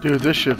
Dude, this shit